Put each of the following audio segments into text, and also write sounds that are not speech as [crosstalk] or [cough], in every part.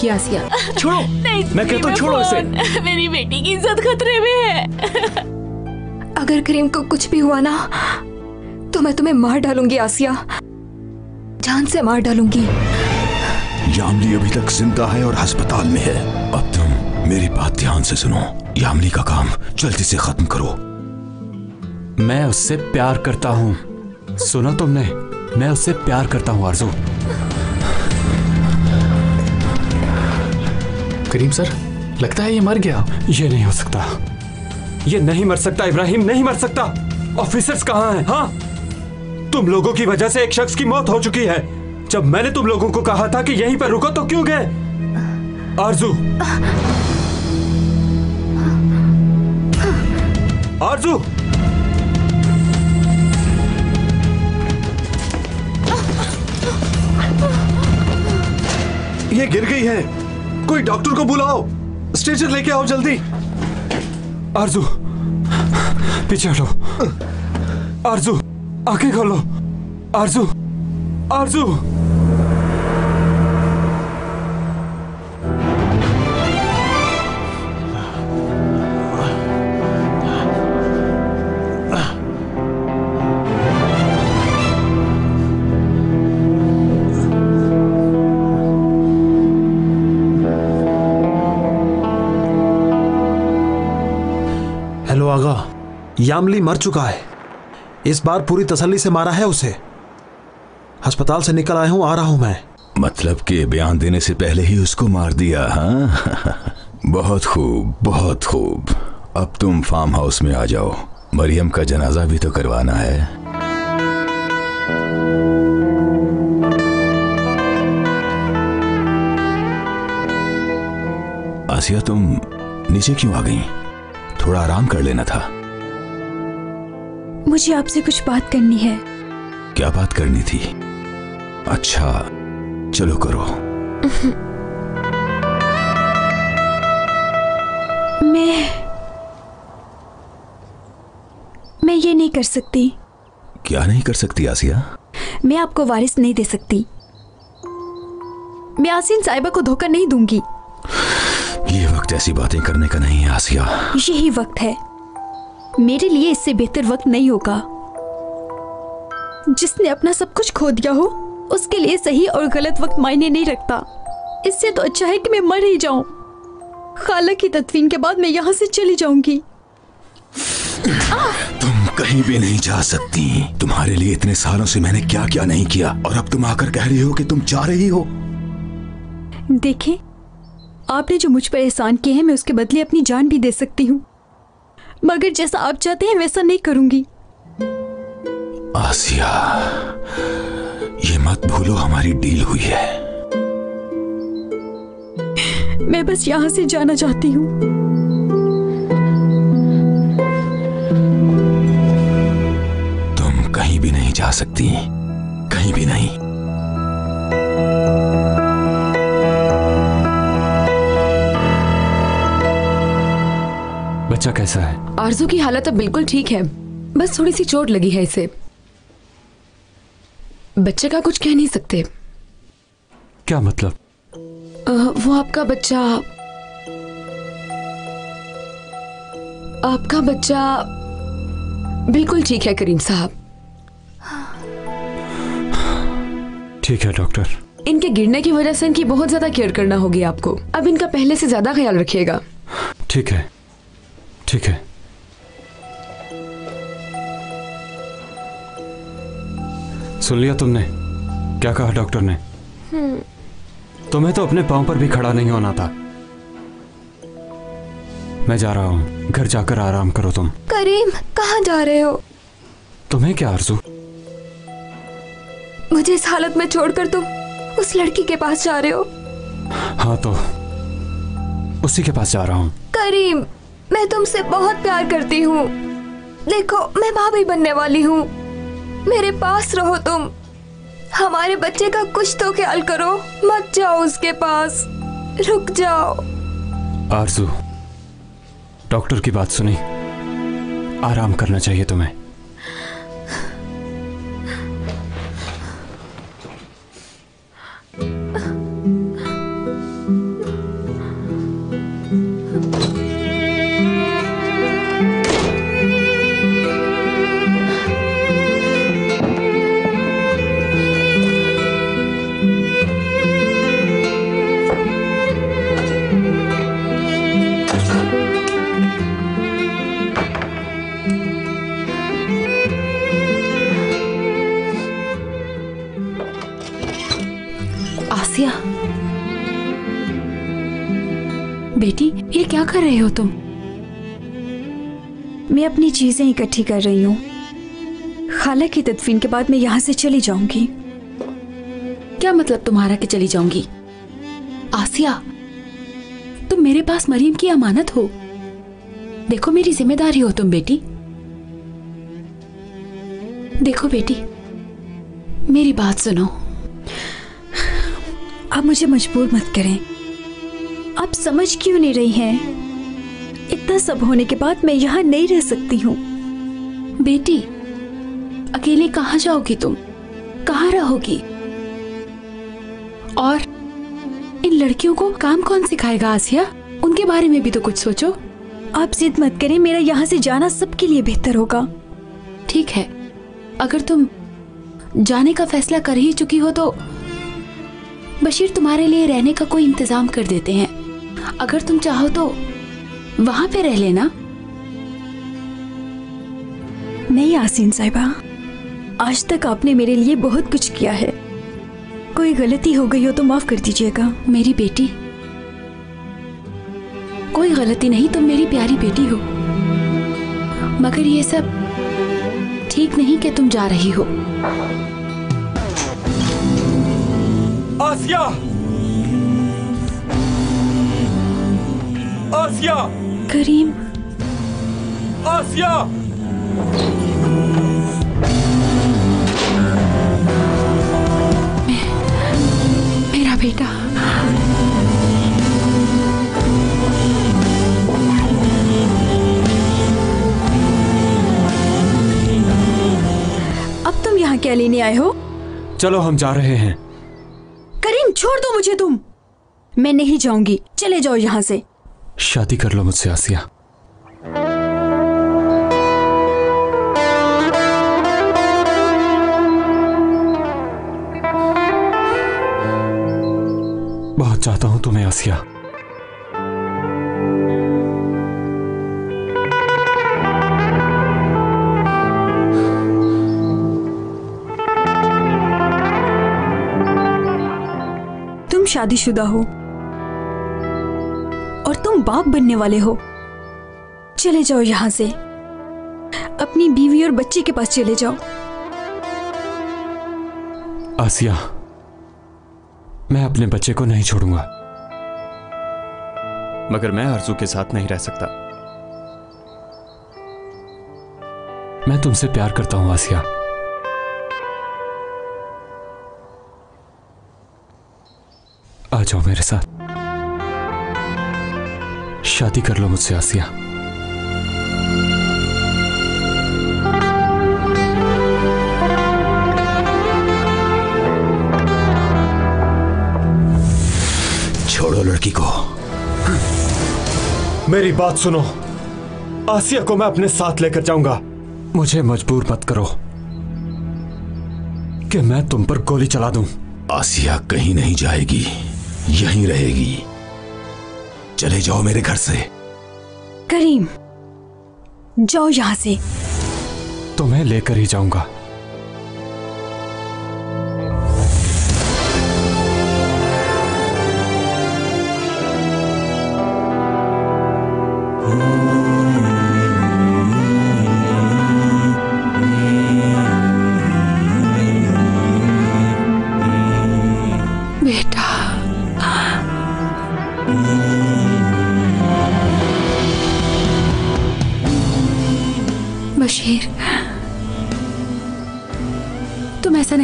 होगी आसिया। छोड़ो। [laughs] नहीं मैं कहता हूँ छोड़ो इसे। [laughs] मेरी बेटी की इज़्ज़त खतरे में है। [laughs] अगर करीम को कुछ भी हुआ ना तो मैं तुम्हें मार डालूँगी आसिया। जान से मार डालूँगी। यामली अभी तक ज़िंदा है और अस्पताल में है। अब तुम मेरी बात ध्यान से सुनो। यामली का काम जल्दी से खत्म करो। मैं उससे प्यार करता हूँ। सुना तुमने? मैं उससे प्यार करता हूँ आरज़ू। करीम सर, लगता है ये मर गया। ये नहीं हो सकता। ये नहीं मर सकता, इब्राहिम नहीं मर सकता। ऑफिसर्स कहाँ हैं? हाँ? तुम लोगों की वजह से एक शख्स की मौत हो चुकी है। जब मैंने तुम लोगों को कहा था कि यहीं पर रुको तो क्यों गए? आरज़ू। आरज़ू। ये गिर गई है। कोई डॉक्टर को बुलाओ। स्ट्रेचर लेके आओ जल्दी। आरज़ू, पीछे हटो। आरज़ू, आँखें खोलो। आरज़ू आरज़ू। यामली मर चुका है। इस बार पूरी तसल्ली से मारा है उसे। अस्पताल से निकल आया हूँ, आ रहा हूँ मैं। मतलब कि बयान देने से पहले ही उसको मार दिया हाँ? [laughs] बहुत खूब बहुत खूब। अब तुम फार्म हाउस में आ जाओ। मरियम का जनाजा भी तो करवाना है। आसिया, तुम नीचे क्यों आ गई? थोड़ा आराम कर लेना था। मुझे आपसे कुछ बात करनी है। क्या बात करनी थी? अच्छा चलो करो। [laughs] मैं मैं ये नहीं कर सकती। क्या नहीं कर सकती आसिया? मैं आपको वारिस नहीं दे सकती। मैं आसिन साहिबा को धोखा नहीं दूँगी। ये वक्त ऐसी बातें करने का नहीं है आसिया। यही वक्त है। मेरे लिए इससे बेहतर वक्त नहीं होगा। जिसने अपना सब कुछ खो दिया हो उसके लिए सही और गलत वक्त मायने नहीं रखता। इससे तो अच्छा है कि मैं मर ही जाऊँ। खाला की तदफीन के बाद मैं यहाँ से चली जाऊँगी। तुम कहीं भी नहीं जा सकती। तुम्हारे लिए इतने सालों से मैंने क्या क्या नहीं किया और अब तुम आकर कह रही हो कि तुम जा रही हो। देखें आपने जो मुझ पर एहसान किए हैं मैं उसके बदले अपनी जान भी दे सकती हूँ। मगर जैसा आप चाहते हैं वैसा नहीं करूँगी। आसिया ये मत भूलो हमारी डील हुई है। मैं बस यहाँ से जाना चाहती हूँ। तुम कहीं भी नहीं जा सकती कहीं भी नहीं। बच्चा कैसा है? आरज़ू की हालत अब बिल्कुल ठीक है। बस थोड़ी सी चोट लगी है इसे। बच्चे का कुछ कह नहीं सकते। क्या मतलब? अ, वो आपका बच्चा आपका बच्चा बिल्कुल ठीक है करीम साहब। ठीक है डॉक्टर। इनके गिरने की वजह से इनकी बहुत ज़्यादा केयर करना होगी आपको। अब इनका पहले से ज़्यादा ख्याल रखिएगा। ठीक है। ठीक है। सुन लिया तुमने? क्या कहा डॉक्टर ने? तुम्हें तो अपने पाँव पर भी खड़ा नहीं होना था। मैं जा रहा हूँ। घर जाकर आराम करो तुम। करीम कहाँ जा रहे हो? तुम्हें क्या आरज़ू? मुझे इस हालत में छोड़कर तुम उस लड़की के पास जा रहे हो। हाँ तो उसी के पास जा रहा हूँ। करीम मैं तुमसे बहुत प्यार करती हूँ। देखो, मैं भाभी बनने वाली हूँ। मेरे पास रहो तुम। हमारे बच्चे का कुछ तो ख्याल करो। मत जाओ उसके पास। रुक जाओ। आरज़ू, डॉक्टर की बात सुनी आराम करना चाहिए तुम्हें। कर रहे हो तुम? मैं अपनी चीज़ें इकट्ठी कर रही हूँ। खाला की तदफीन के बाद मैं यहाँ से चली जाऊँगी। क्या मतलब तुम्हारा कि चली जाऊँगी? आसिया, तुम मेरे पास मरीम की अमानत हो। देखो मेरी ज़िम्मेदारी हो तुम, बेटी। देखो बेटी, मेरी बात सुनो। आप मुझे मजबूर मत करें। समझ क्यों नहीं रही हैं? इतना सब होने के बाद मैं यहाँ नहीं रह सकती हूँ। बेटी, अकेले कहाँ जाओगी तुम? कहाँ रहोगी? और इन लड़कियों को काम कौन सिखाएगा, आसिया? उनके बारे में भी तो कुछ सोचो। आप जिद मत करें, मेरा यहाँ से जाना सबके लिए बेहतर होगा। ठीक है, अगर तुम जाने का फैसला कर ही चुकी हो तो बशीर तुम्हारे लिए रहने का कोई इंतज़ाम कर देते हैं। अगर तुम चाहो तो वहाँ पे रह लेना। नहीं आसीन साहिबा आज तक आपने मेरे लिए बहुत कुछ किया है। कोई गलती हो गई हो तो माफ़ कर दीजिएगा। मेरी बेटी। कोई गलती नहीं तुम मेरी प्यारी बेटी हो। मगर ये सब ठीक नहीं कि तुम जा रही हो। आसिया आसिया करीम आसिया मेरा बेटा। अब तुम यहाँ क्या लेने आए हो? चलो हम जा रहे हैं। करीम छोड़ दो मुझे तुम। मैं नहीं जाऊँगी। चले जाओ यहाँ से। शादी कर लो मुझसे आसिया। बहुत चाहता हूँ तुम्हें आसिया। तुम शादीशुदा हो। बाप बनने वाले हो। चले जाओ यहाँ से। अपनी बीवी और बच्चे के पास चले जाओ। आसिया, मैं अपने बच्चे को नहीं छोड़ूँगा। मगर मैं आरज़ू के साथ नहीं रह सकता। मैं तुमसे प्यार करता हूँ, आसिया। आ जाओ मेरे साथ। शादी कर लो मुझसे आसिया। छोड़ो लड़की को। मेरी बात सुनो। आसिया को मैं अपने साथ लेकर जाऊँगा। मुझे मजबूर मत करो कि मैं तुम पर गोली चला दूँ। आसिया कहीं नहीं जाएगी यहीं रहेगी। चले जाओ मेरे घर से। करीम जाओ यहाँ से। तुम्हें लेकर ही जाऊँगा।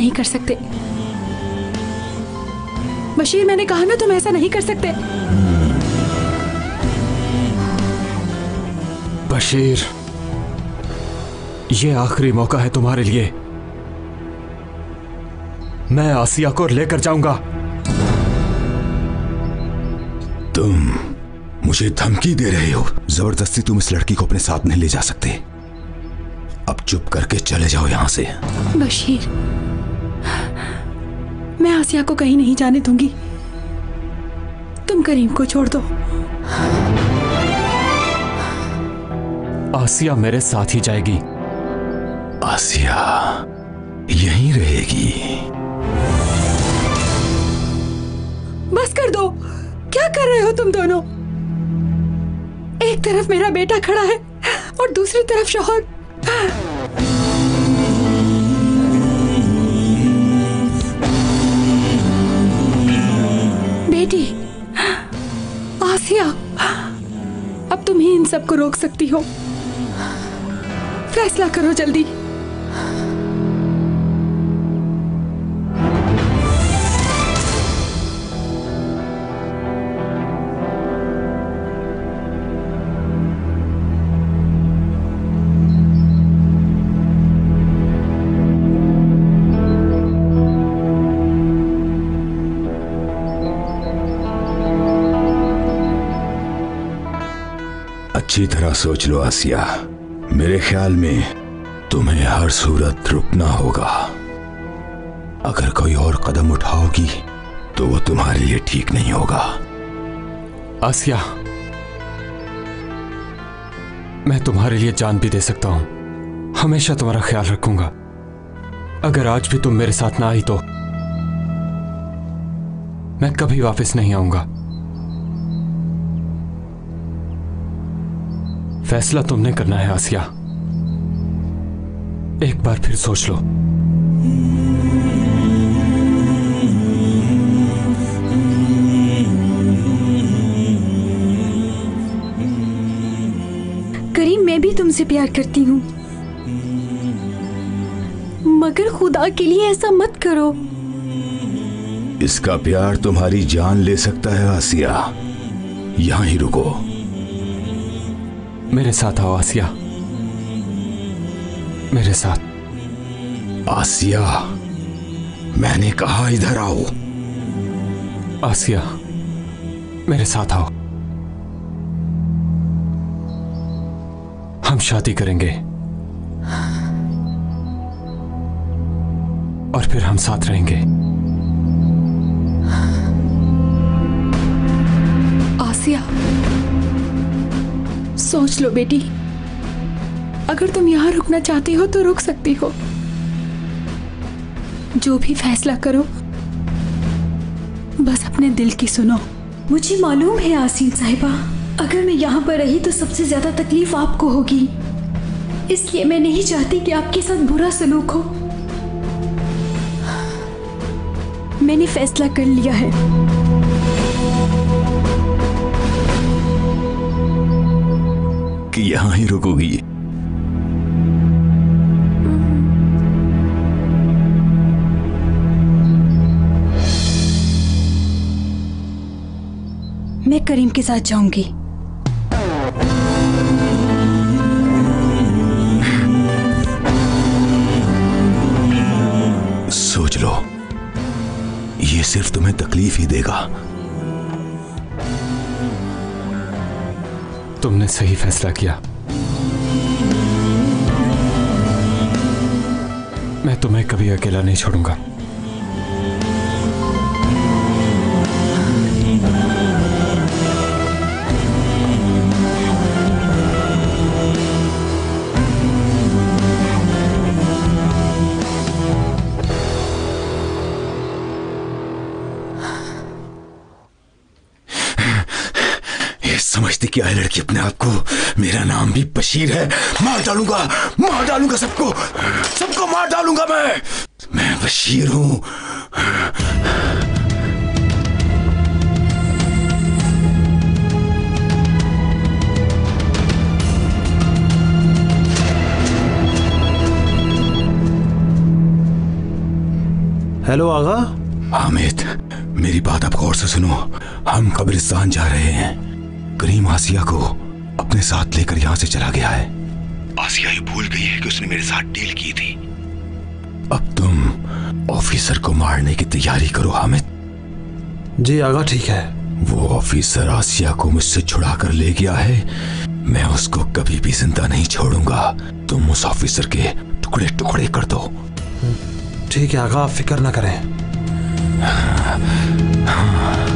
नहीं कर सकते। बशीर मैंने कहा ना तुम ऐसा नहीं कर सकते। बशीर ये आखिरी मौका है तुम्हारे लिए। मैं आसिया को लेकर जाऊँगा। तुम मुझे धमकी दे रहे हो। ज़बरदस्ती तुम इस लड़की को अपने साथ नहीं ले जा सकते। अब चुप करके चले जाओ यहाँ से। बशीर मैं आसिया को कहीं नहीं जाने दूँगी। तुम करीम को छोड़ दो। आसिया मेरे साथ ही जाएगी। आसिया यहीं रहेगी। बस कर दो। क्या कर रहे हो तुम दोनों? एक तरफ़ मेरा बेटा खड़ा है और दूसरी तरफ़ शौहर बेटी। आसिया अब तुम ही इन सबको रोक सकती हो। फैसला करो जल्दी। अच्छी तरह सोच लो, आसिया। मेरे ख्याल में तुम्हें हर सूरत रुकना होगा। अगर कोई और कदम उठाओगी तो वो तुम्हारे लिए ठीक नहीं होगा। आसिया, मैं तुम्हारे लिए जान भी दे सकता हूँ। हमेशा तुम्हारा ख्याल रखूँगा। अगर आज भी तुम मेरे साथ ना आई तो मैं कभी वापस नहीं आऊँगा। फैसला तुमने करना है आसिया। एक बार फिर सोच लो। करीम मैं भी तुमसे प्यार करती हूँ। मगर खुदा के लिए ऐसा मत करो। इसका प्यार तुम्हारी जान ले सकता है आसिया। यहाँ ही रुको। मेरे साथ आओ आसिया। मेरे साथ। आसिया मैंने कहा इधर आओ। आसिया मेरे साथ आओ। हम शादी करेंगे। और फिर हम साथ रहेंगे। आसिया। सोच लो बेटी। अगर तुम यहाँ रुकना चाहती हो तो रुक सकती हो। जो भी फैसला करो बस अपने दिल की सुनो। मुझे मालूम है आसीन साहिबा अगर मैं यहाँ पर रही तो सबसे ज़्यादा तकलीफ़ आपको होगी। इसलिए मैं नहीं चाहती कि आपके साथ बुरा सलूक हो। मैंने फैसला कर लिया है। यहाँ ही रुकोगी। मैं करीम के साथ जाऊँगी। सोच लो। ये सिर्फ़ तुम्हें तकलीफ़ ही देगा। तुमने सही फैसला किया। मैं तुम्हें कभी अकेला नहीं छोड़ूँगा। क्या है लड़की अपने आप को मेरा नाम भी बशीर है। मार डालूँगा मार डालूँगा सबको सबको मार डालूँगा मैं। मैं बशीर हूँ। हेलो आगा। हामिद मेरी बात आप गौर से सुनो। हम कब्रिस्तान जा रहे हैं। करीम आसिया को अपने साथ लेकर यहाँ से चला गया है। आसिया ये भूल गई है कि उसने मेरे साथ डील की थी। अब तुम ऑफिसर को मारने की तैयारी करो हामिद। जी आगा ठीक है। वो ऑफिसर आसिया को मुझसे छुड़ा कर ले गया है। मैं उसको कभी भी ज़िंदा नहीं छोड़ूँगा। तुम उस ऑफिसर के टुकड़े टुकड़े कर दो। ठीक है आगा आप फ़िक्र ना करें। [laughs]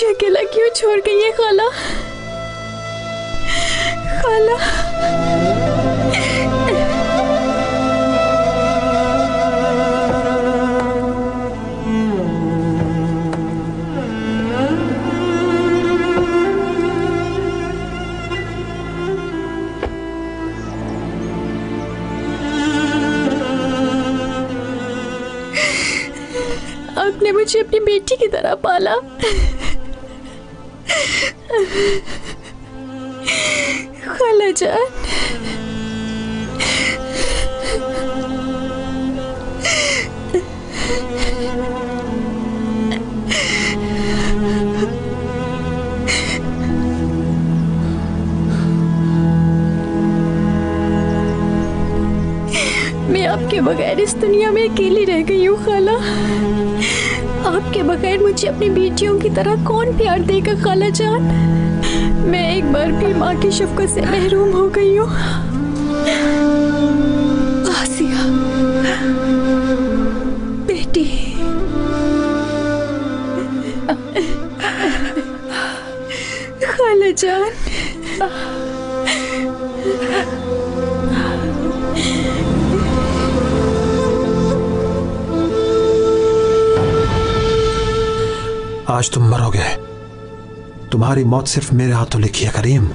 मुझे अकेला क्यों छोड़ गई है, खाला? खाला? आपने मुझे अपनी बेटी की तरह पाला। खाला जान मैं आपके बगैर इस दुनिया में अकेली रह गई हूँ खाला। आपके बगैर मुझे अपनी बेटियों की तरह कौन प्यार देगा, खाला जान? मैं एक बार भी माँ की शफकत से महरूम हो गई हूँ। आसिया, बेटी। खाला जान। आज तुम मरोगे। तुम्हारी मौत सिर्फ़ मेरे हाथों लिखी है करीम।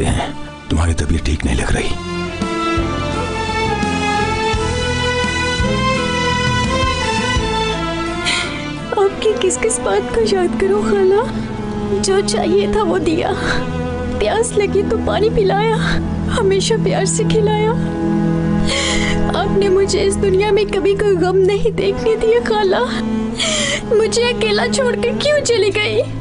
चलते हैं। तुम्हारी तबीयत ठीक नहीं लग रही। आपकी किस किस बात को याद करूँ, खाला? जो चाहिए था वो दिया। प्यास लगी तो पानी पिलाया। हमेशा प्यार से खिलाया। आपने मुझे इस दुनिया में कभी कोई गम नहीं देखने दिया, खाला। मुझे अकेला छोड़कर क्यों चली गई?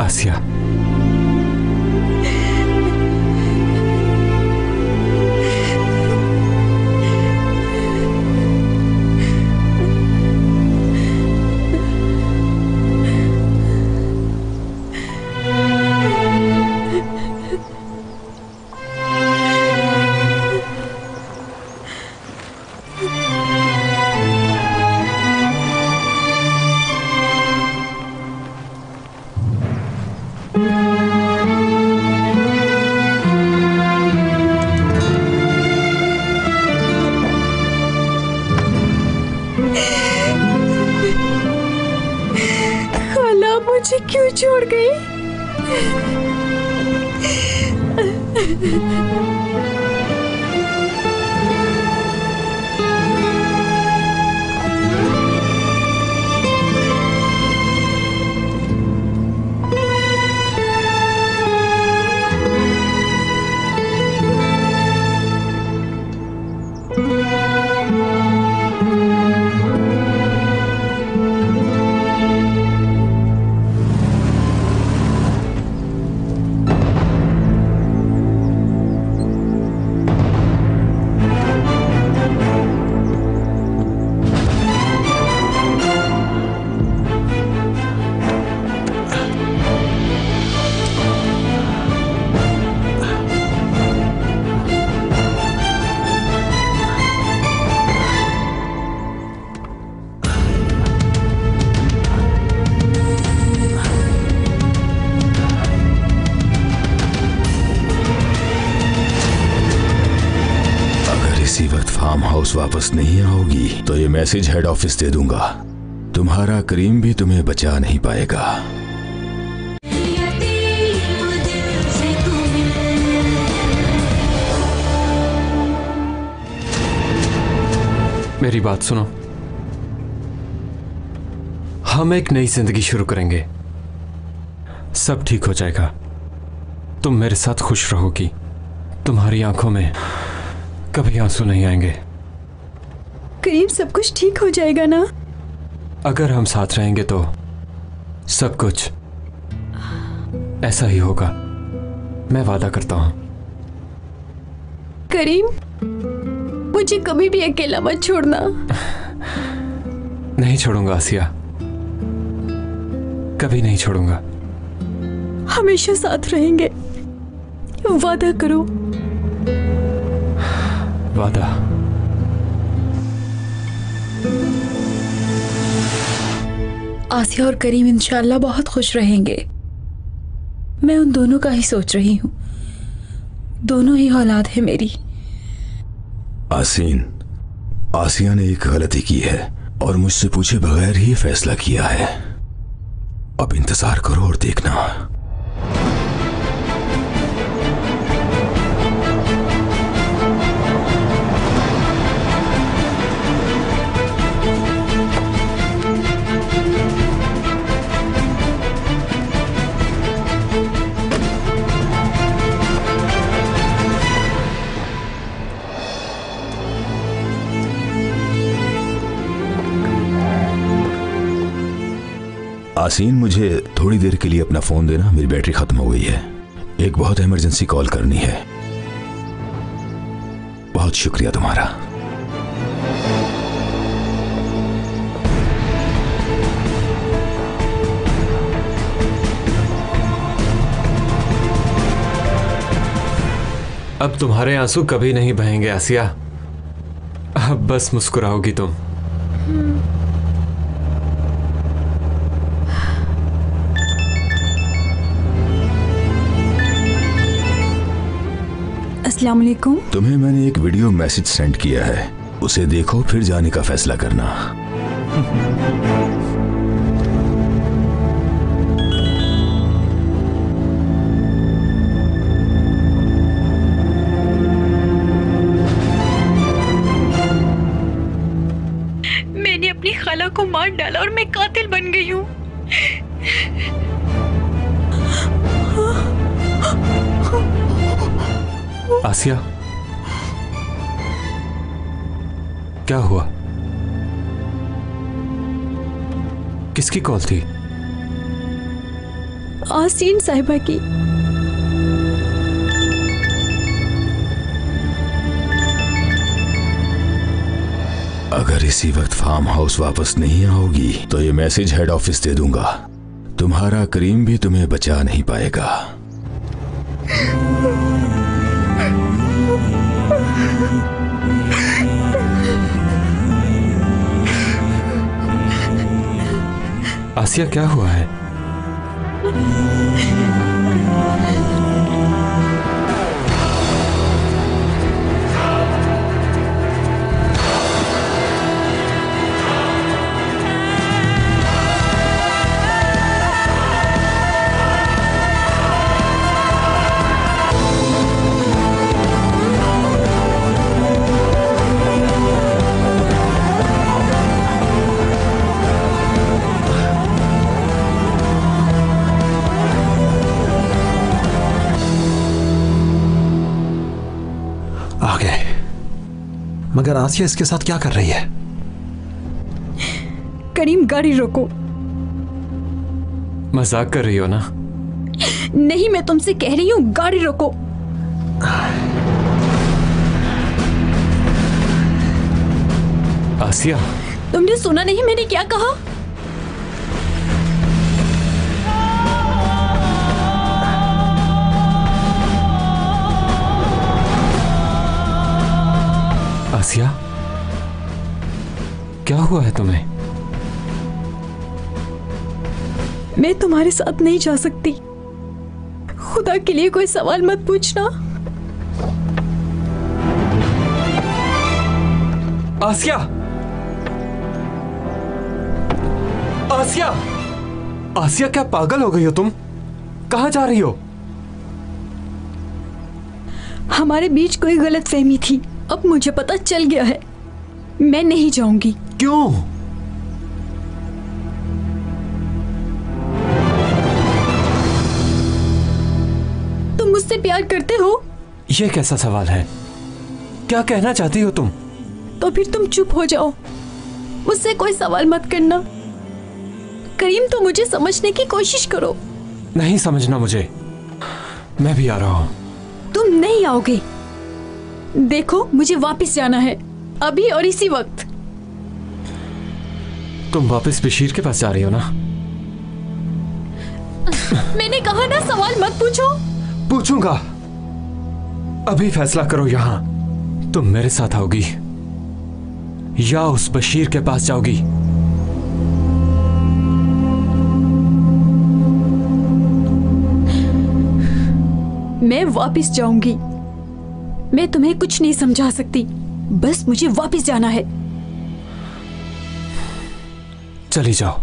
आसिया मैसेज हेड ऑफ़िस दे दूँगा। तुम्हारा करीम भी तुम्हें बचा नहीं पाएगा। मेरी बात सुनो। हम एक नई ज़िंदगी शुरू करेंगे। सब ठीक हो जाएगा। तुम मेरे साथ खुश रहोगी। तुम्हारी आँखों में कभी आँसू नहीं आएँगे। करीब सब कुछ ठीक हो जाएगा ना? अगर हम साथ रहेंगे तो सब कुछ ऐसा ही होगा। मैं वादा करता हूँ। करीम मुझे कभी भी अकेला मत छोड़ना। नहीं छोड़ूँगा आसिया। कभी नहीं छोड़ूँगा। हमेशा साथ रहेंगे। वादा करो। वादा। आसिया और करीम इंशाल्लाह बहुत खुश रहेंगे। मैं उन दोनों का ही सोच रही हूँ। दोनों ही औलाद है मेरी। आसीन, आसिया ने एक गलती की है और मुझसे पूछे बगैर ही फैसला किया है। अब इंतज़ार करो और देखना। आसीन मुझे थोड़ी देर के लिए अपना फ़ोन देना। मेरी बैटरी खत्म हो गई है। एक बहुत इमरजेंसी कॉल करनी है। बहुत शुक्रिया तुम्हारा। अब तुम्हारे आँसू कभी नहीं बहेंगे आसिया। अब बस मुस्कुराओगी तुम। अस्सलाम वालेकुम। तुम्हें मैंने एक वीडियो मैसेज सेंड किया है। उसे देखो, फिर जाने का फैसला करना। आसिया क्या हुआ? किसकी कॉल थी? आसीन साहिबा की। अगर इसी वक्त फार्म हाउस वापस नहीं आओगी तो ये मैसेज हेड ऑफ़िस दे दूँगा। तुम्हारा करीम भी तुम्हें बचा नहीं पाएगा। आसिया क्या हुआ है? मगर आसिया इसके साथ क्या कर रही है? करीम गाड़ी रोको। मज़ाक कर रही हो ना? नहीं मैं तुमसे कह रही हूँ गाड़ी रोको। आसिया। तुमने सुना नहीं मैंने क्या कहा? आसिया क्या हुआ है तुम्हें? मैं तुम्हारे साथ नहीं जा सकती। खुदा के लिए कोई सवाल मत पूछना। आसिया! आसिया! आसिया क्या पागल हो गई हो तुम? कहाँ जा रही हो? हमारे बीच कोई गलत फहमी थी। अब मुझे पता चल गया है। मैं नहीं जाऊँगी। क्यों? तुम मुझसे प्यार करते हो? यह कैसा सवाल है? क्या कहना चाहती हो तुम? तो फिर तुम चुप हो जाओ। मुझसे कोई सवाल मत करना। करीम तो मुझे समझने की कोशिश करो। नहीं समझना मुझे। मैं भी आ रहा हूँ। तुम नहीं आओगे। देखो मुझे वापस जाना है। अभी और इसी वक्त। तुम वापस बशीर के पास जा रही हो ना? मैंने कहा ना सवाल मत पूछो। पूछूँगा। अभी फैसला करो यहाँ। तुम मेरे साथ आओगी। या उस बशीर के पास जाओगी। मैं वापस जाऊँगी। मैं तुम्हें कुछ नहीं समझा सकती। बस मुझे वापस जाना है। चली जाओ।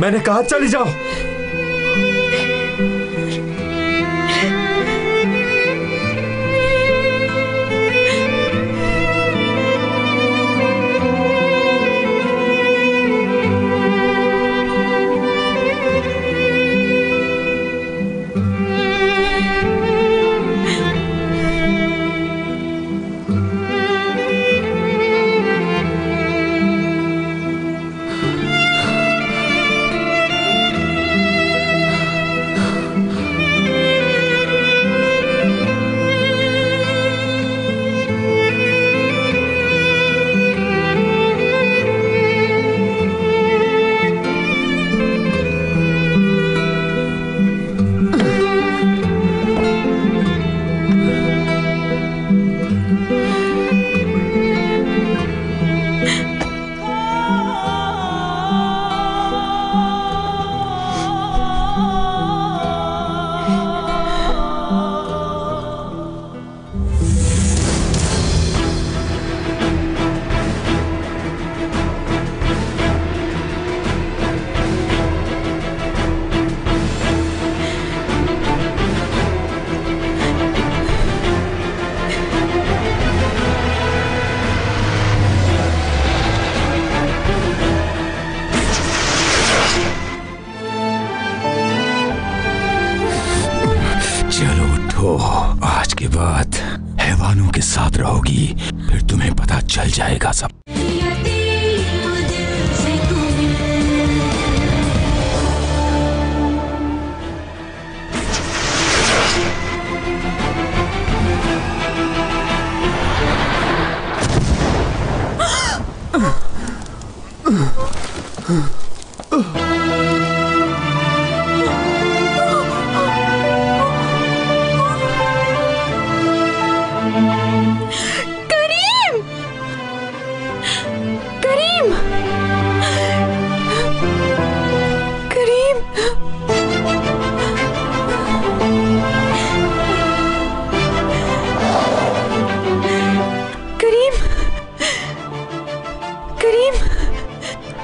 मैंने कहा, चली जाओ।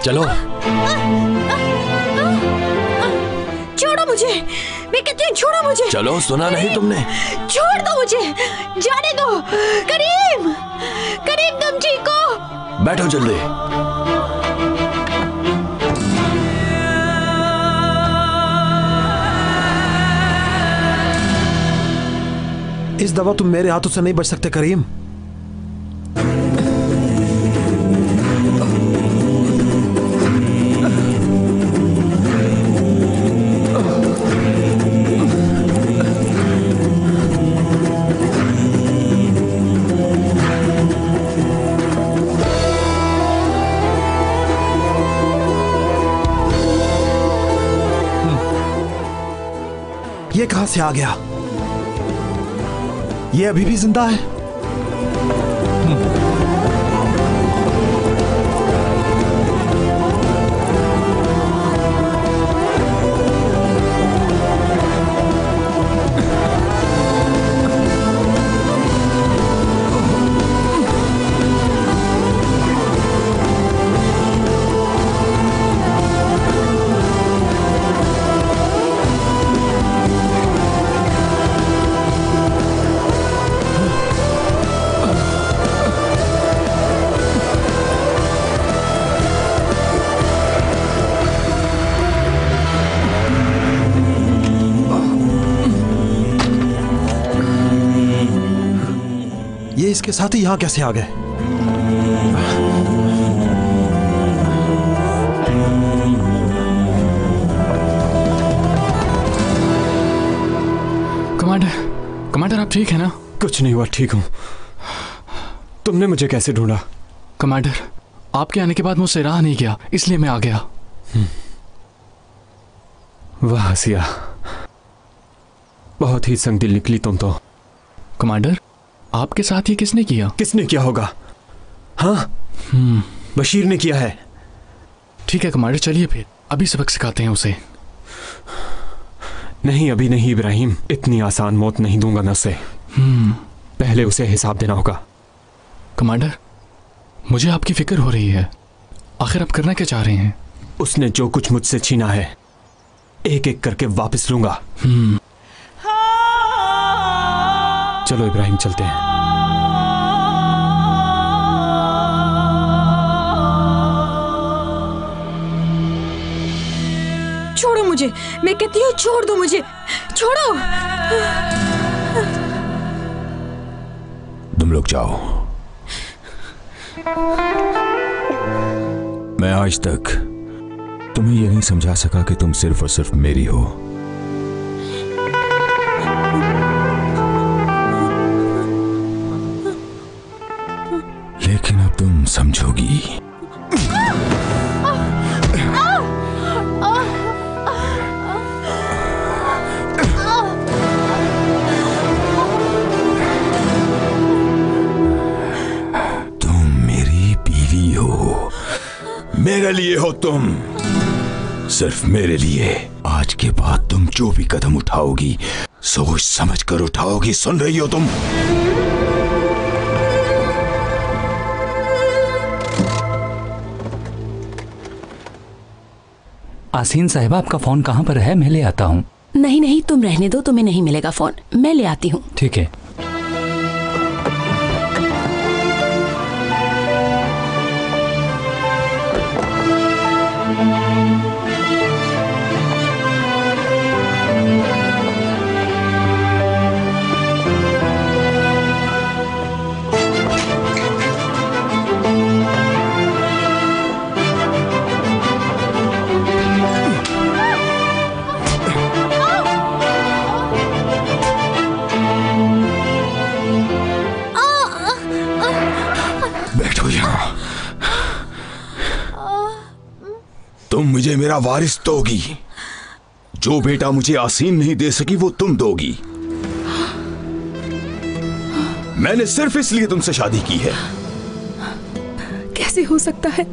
चलो। छोड़ो मुझे। मैं कहती हूँ छोड़ो मुझे। चलो सुना नहीं तुमने? छोड़ दो मुझे। जाने दो। करीम करीम तुम ठीक हो? बैठो जल्दी। इस दवा तुम मेरे हाथों से नहीं बच सकते करीम। कहाँ से आ गया? ये अभी भी ज़िंदा है? इसके साथ ही यहाँ कैसे आ गए? कमांडर कमांडर आप ठीक है ना? कुछ नहीं हुआ ठीक हूँ। तुमने मुझे कैसे ढूंढा? कमांडर आपके आने के बाद मुझसे रहा नहीं गया इसलिए मैं आ गया। वाह हसिया बहुत ही संग दिल निकली तुम तो। कमांडर आपके साथ ये किसने किया? किसने किया होगा? हाँ? बशीर ने किया है। ठीक है कमांडर चलिए फिर। अभी सबक सिखाते हैं उसे। नहीं अभी नहीं इब्राहिम। इतनी आसान मौत नहीं दूँगा मैं उसे। पहले उसे हिसाब देना होगा। कमांडर मुझे आपकी फ़िक्र हो रही है। आखिर आप करना क्या चाह रहे हैं? उसने जो कुछ मुझसे छीना है एक एक करके वापस लूँगा। चलो इब्राहिम चलते हैं। छोड़ो मुझे। मैं कहती हूँ छोड़ दो मुझे। छोड़ो। तुम लोग जाओ। मैं आज तक तुम्हें ये नहीं समझा सका कि तुम सिर्फ़ और सिर्फ़ मेरी हो। सिर्फ़ मेरे लिए। आज के बाद तुम जो भी कदम उठाओगी सोच समझ कर उठाओगी। सुन रही हो तुम? आसीन साहिबा आपका फ़ोन कहाँ पर है? मैं ले आता हूँ। नहीं नहीं तुम रहने दो तुम्हें नहीं मिलेगा फ़ोन। मैं ले आती हूँ। ठीक है। मुझे मेरा वारिस दोगी। जो बेटा मुझे आसीन नहीं दे सकी, वो तुम दोगी। मैंने सिर्फ़ इसलिए तुमसे शादी की है। कैसे हो सकता है?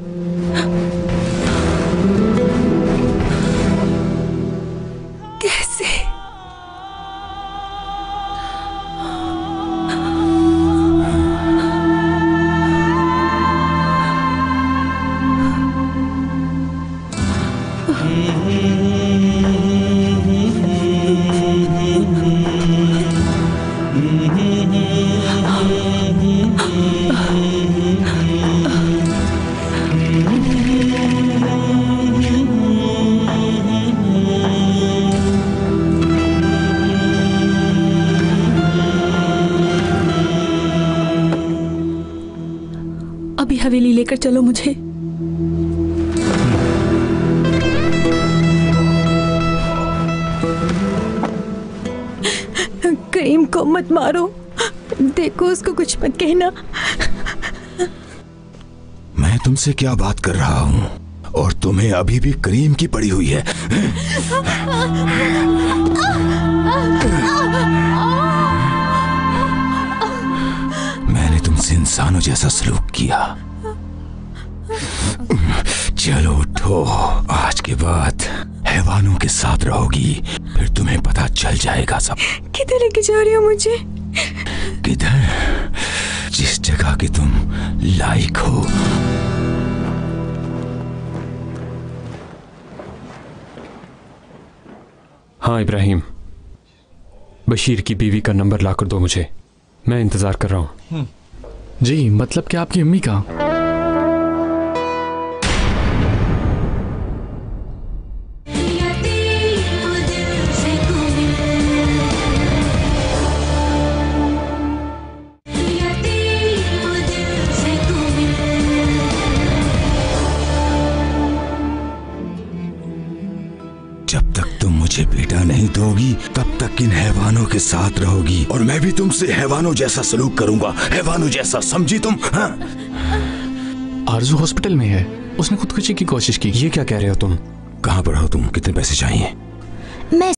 मत कहना। मैं तुमसे क्या बात कर रहा हूँ? और तुम्हें अभी भी करीम की पड़ी हुई है। मैंने तुमसे इंसानों जैसा सलूक किया। चलो उठो आज के बाद हैवानों के साथ रहोगी फिर तुम्हें पता चल जाएगा सब। किधर लेके जा रही हो मुझे? किधर? जिस जगह के तुम लायक हो। हाँ इब्राहिम। बशीर की बीवी का नंबर लाकर दो मुझे। मैं इंतज़ार कर रहा हूँ। जी मतलब क्या आपकी अम्मी का? इन हैवानों के साथ रहोगी और मैं भी तुमसे हैवानों जैसा सलूक करूँगा। हैवानों जैसा समझी तुम हाँ? आरज़ू हॉस्पिटल में है। उसने खुदकुशी की कोशिश की। ये क्या कह रहे हो तुम? कहाँ पर हो तुम? कितने पैसे चाहिए? मैं